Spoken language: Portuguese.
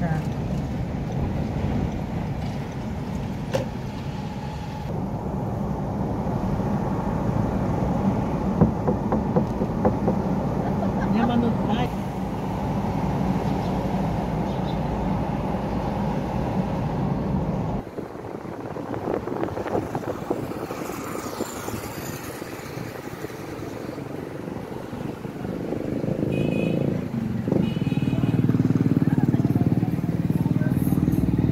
cá. Minha manutenção.